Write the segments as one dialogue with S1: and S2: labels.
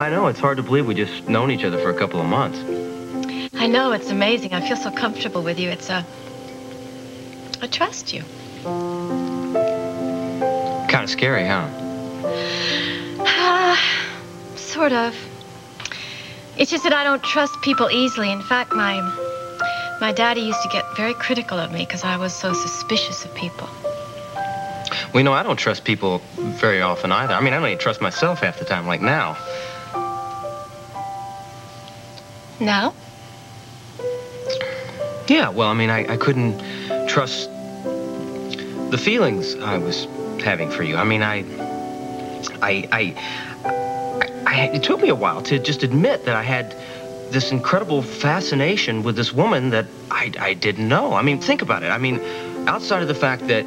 S1: I know, it's hard to believe we just known each other for a couple of months.
S2: I know, it's amazing. I feel so comfortable with you. It's, a... I trust you.
S1: Kind of scary, huh?
S2: Uh, sort of. It's just that I don't trust people easily. In fact, my my daddy used to get very critical of me because I was so suspicious of people.
S1: Well, you know, I don't trust people very often either. I mean, I don't even trust myself half the time, like now.
S2: Now?
S1: Yeah, well, I mean, I, I couldn't trust the feelings I was having for you. I mean, I, I, I, I, it took me a while to just admit that I had this incredible fascination with this woman that I, I didn't know. I mean, think about it. I mean, outside of the fact that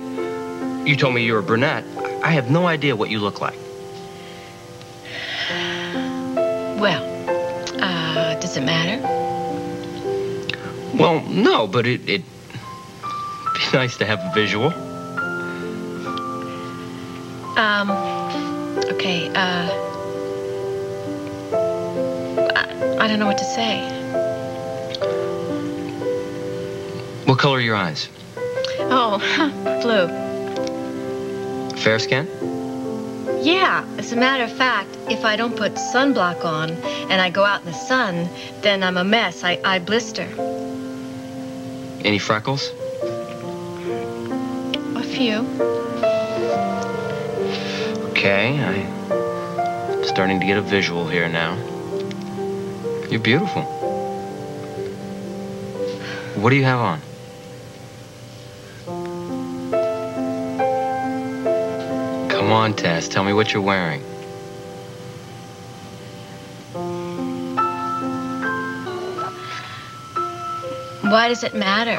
S1: you told me you were a brunette, I have no idea what you look like.
S2: Well, does it matter?
S1: Well, no, but it, it'd be nice to have a visual.
S2: Um, okay, uh, I, I don't know what to say.
S1: What color are your eyes?
S2: Oh, blue.
S1: Fair skin?
S2: Yeah, as a matter of fact, if I don't put sunblock on and I go out in the sun, then I'm a mess. I, I blister.
S1: Any freckles?
S2: A few.
S1: Okay, I'm starting to get a visual here now. You're beautiful. What do you have on? Come on, Tess. Tell me what you're wearing.
S2: Why does it matter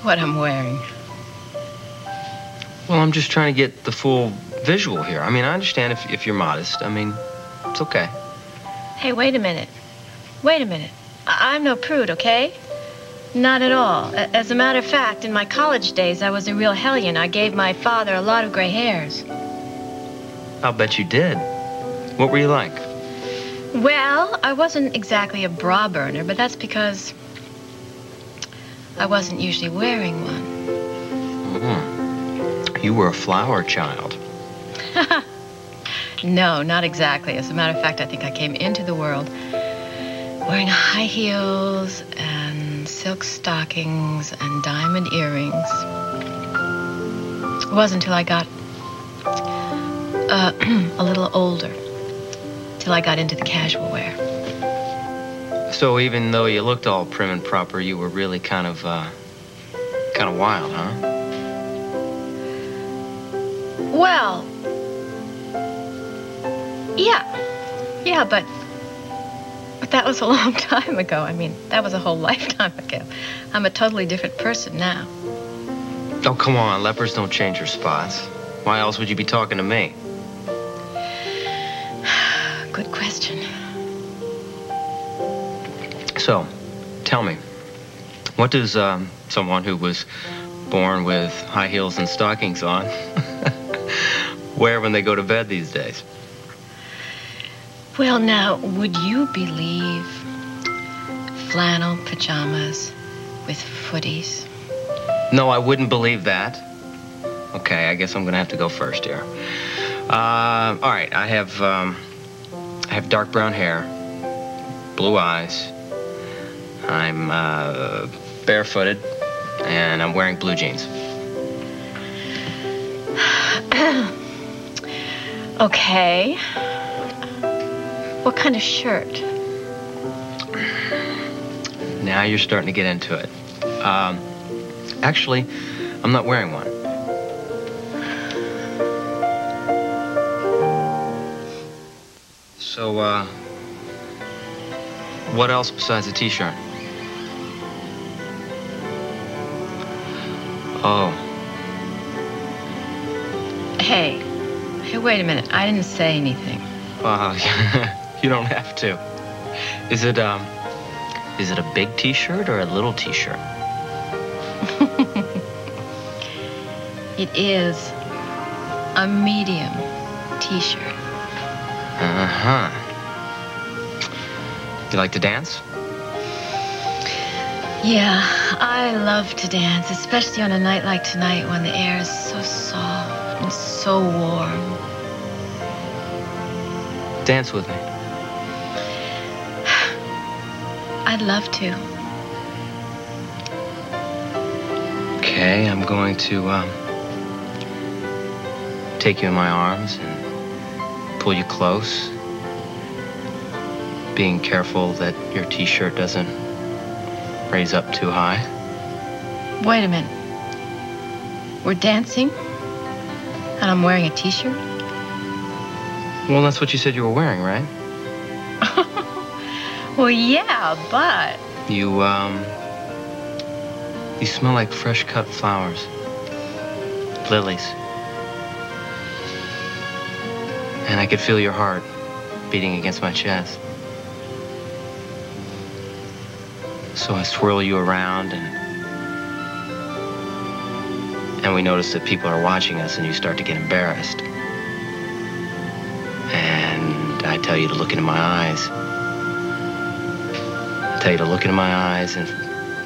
S2: what I'm wearing?
S1: Well, I'm just trying to get the full visual here. I mean, I understand if, if you're modest. I mean, it's okay.
S2: Hey, wait a minute. Wait a minute. I- I'm no prude, okay? Not at all. As a matter of fact, in my college days, I was a real hellion. I gave my father a lot of gray hairs.
S1: I'll bet you did. What were you like?
S2: Well, I wasn't exactly a bra burner, but that's because I wasn't usually wearing one.
S1: Mm. You were a flower child.
S2: No, not exactly. As a matter of fact, I think I came into the world wearing high heels and silk stockings and diamond earrings. It wasn't until I got uh, a little older, till I got into the casual wear.
S1: So even though you looked all prim and proper, you were really kind of, uh, kind of wild, huh?
S2: Well, yeah, yeah, but but that was a long time ago. I mean, that was a whole lifetime ago. I'm a totally different person now.
S1: Oh, come on. Lepers don't change their spots. Why else would you be talking to me?
S2: Good question.
S1: So, tell me, what does um, someone who was born with high heels and stockings on wear when they go to bed these days?
S2: Well, now, would you believe flannel pajamas with footies?
S1: No, I wouldn't believe that. Okay, I guess I'm gonna have to go first here. Uh, all right, I have um, I have dark brown hair, blue eyes. I'm uh, barefooted, and I'm wearing blue jeans.
S2: Okay. What kind of shirt?
S1: Now you're starting to get into it. Um, actually, I'm not wearing one. So, uh, what else besides a t-shirt? Oh,
S2: Hey, hey, wait a minute. I didn't say anything.
S1: uh, you don't have to. Is it, um, is it a big t-shirt or a little t-shirt?
S2: It is a medium t-shirt.
S1: Uh-huh. You like to dance?
S2: Yeah, I love to dance, especially on a night like tonight when the air is so soft and so warm.
S1: Dance with me.
S2: I'd love to.
S1: Okay, I'm going to um, take you in my arms and pull you close, being careful that your t-shirt doesn't raise up too high.
S2: Wait a minute. We're dancing? And I'm wearing a t-shirt?
S1: Well, that's what you said you were wearing, right?
S2: well, yeah, but...
S1: You, um... You smell like fresh cut flowers. Lilies. And I could feel your heart beating against my chest. So I swirl you around and and we notice that people are watching us and you start to get embarrassed. And I tell you to look into my eyes. Tell you to look into my eyes and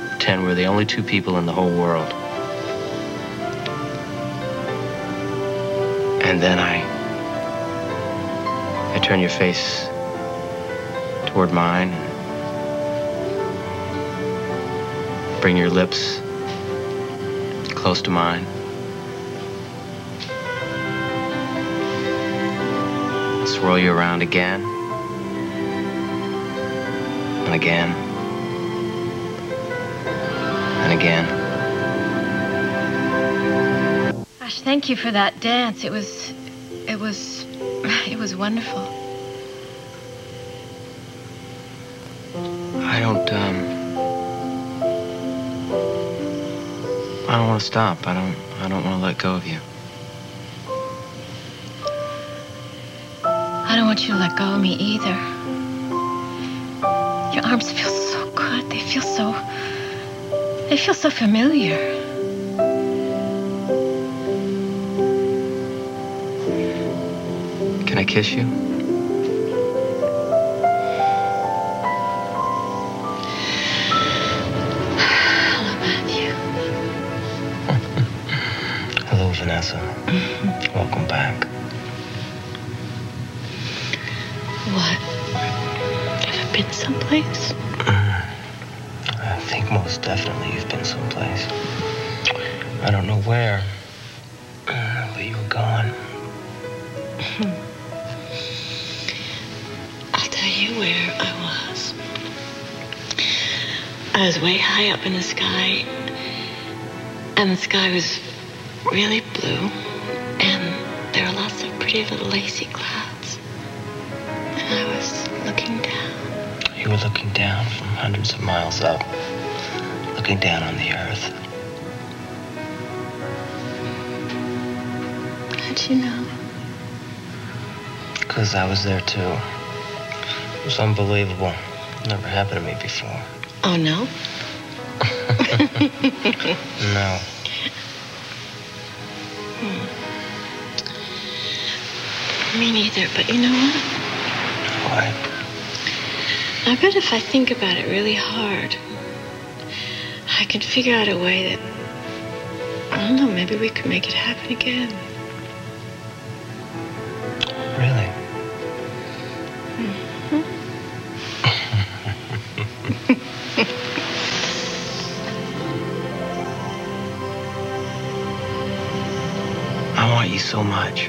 S1: pretend we're the only two people in the whole world. And then I I turn your face toward mine bring your lips close to mine. Swirl you around again and again and again.
S2: Gosh, thank you for that dance. It was, it was, it was wonderful.
S1: I don't, um, I don't want to stop. I don't, I don't want to let go of you.
S2: I don't want you to let go of me either. Your arms feel so good. They feel so, they feel so familiar.
S1: Can I kiss you?
S2: Hello, Matthew.
S1: Hello, Vanessa. Welcome back.
S2: What? Have I been someplace?
S1: Definitely you've been someplace. I don't know where, but you were gone.
S2: I'll tell you where I was. I was way high up in the sky, and the sky was really blue, and there were lots of pretty little lacy clouds. And I was looking down.
S1: You were looking down from hundreds of miles up, looking down on the earth.
S2: How'd you know?
S1: Because I was there too. It was unbelievable. Never happened to me before.
S2: Oh, no?
S1: No. Hmm.
S2: Me neither, but you know what?
S1: Why?
S2: I bet if I think about it really hard, I can figure out a way that, I don't know, maybe we could make it happen again.
S1: Really? Mm-hmm. I want you so much.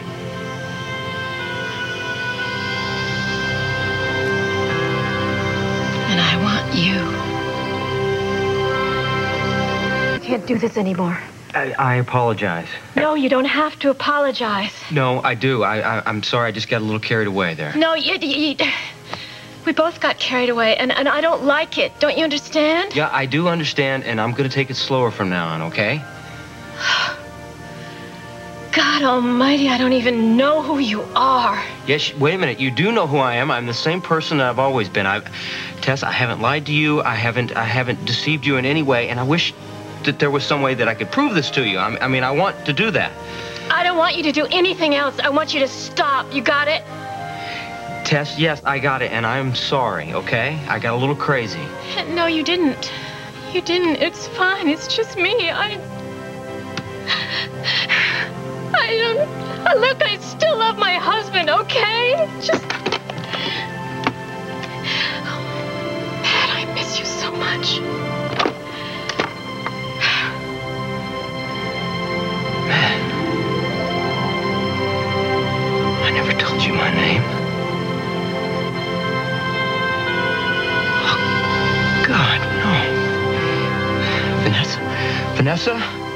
S2: Can't do this anymore.
S1: I, I apologize.
S2: No, you don't have to apologize.
S1: No, I do. I, I, I'm sorry. I just got a little carried away there.
S2: No, you, you, you- we both got carried away, and, and I don't like it. Don't you understand?
S1: Yeah, I do understand, and I'm going to take it slower from now on, okay?
S2: God almighty, I don't even know who you are.
S1: Yes, wait a minute. You do know who I am. I'm the same person that I've always been. I, Tess, I haven't lied to you. I haven't, I haven't deceived you in any way, and I wish that there was some way that I could prove this to you. I, I mean, I want to do that.
S2: I don't want you to do anything else. I want you to stop. You got it?
S1: Tess, yes, I got it, and I'm sorry, okay? I got a little crazy.
S2: No, you didn't. You didn't. It's fine. It's just me. I. I don't. Look, I still love my husband, okay? Just. Matt, I miss you so much.
S1: Never told you my name. Oh, God, no. Vanessa? Vanessa?